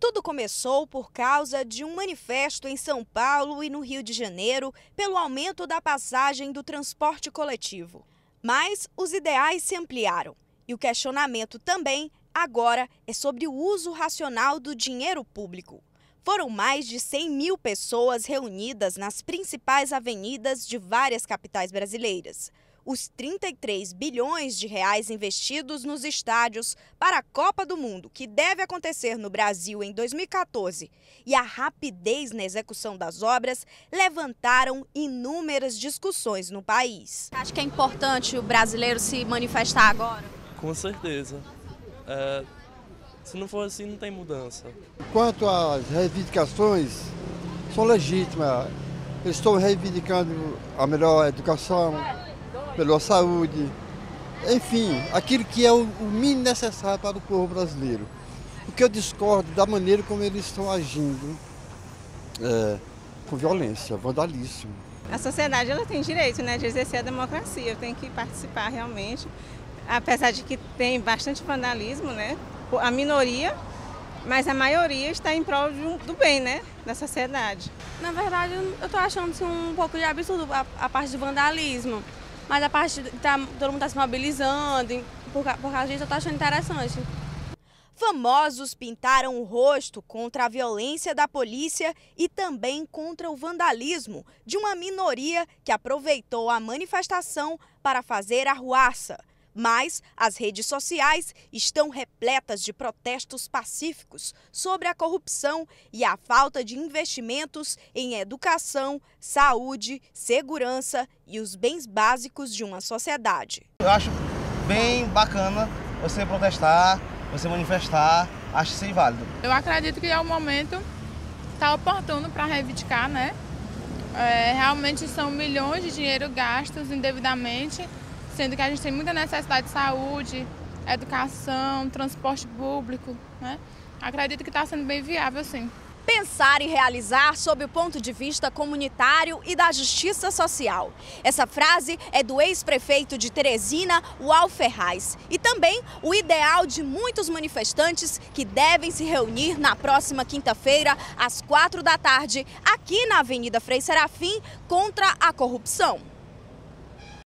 Tudo começou por causa de um manifesto em São Paulo e no Rio de Janeiro pelo aumento da passagem do transporte coletivo. Mas os ideais se ampliaram e o questionamento também agora é sobre o uso racional do dinheiro público. Foram mais de 100 mil pessoas reunidas nas principais avenidas de várias capitais brasileiras os 33 bilhões de reais investidos nos estádios para a Copa do Mundo, que deve acontecer no Brasil em 2014, e a rapidez na execução das obras levantaram inúmeras discussões no país. Acho que é importante o brasileiro se manifestar agora? Com certeza. É, se não for assim, não tem mudança. Quanto às reivindicações, são legítimas. Eles estão reivindicando a melhor educação, pela saúde, enfim, aquilo que é o, mínimo necessário para o povo brasileiro. O que eu discordo da maneira como eles estão agindo é, com violência, vandalismo. A sociedade ela tem direito né, de exercer a democracia, tem que participar realmente, apesar de que tem bastante vandalismo, né? A minoria, mas a maioria está em prol um, do bem, né? Da sociedade. Na verdade, eu estou achando assim, um pouco de absurdo a, a parte de vandalismo. Mas a parte tá, todo mundo está se mobilizando, por, por causa disso eu estou achando interessante. Famosos pintaram o rosto contra a violência da polícia e também contra o vandalismo de uma minoria que aproveitou a manifestação para fazer arruaça. Mas as redes sociais estão repletas de protestos pacíficos sobre a corrupção e a falta de investimentos em educação, saúde, segurança e os bens básicos de uma sociedade. Eu acho bem bacana você protestar, você manifestar, acho isso válido. Eu acredito que é o momento, está oportuno para reivindicar, né? É, realmente são milhões de dinheiro gastos indevidamente sendo que a gente tem muita necessidade de saúde, educação, transporte público, né? Acredito que está sendo bem viável, sim. Pensar e realizar sob o ponto de vista comunitário e da justiça social. Essa frase é do ex-prefeito de Teresina, Ual Ferraz, e também o ideal de muitos manifestantes que devem se reunir na próxima quinta-feira, às quatro da tarde, aqui na Avenida Frei Serafim, contra a corrupção.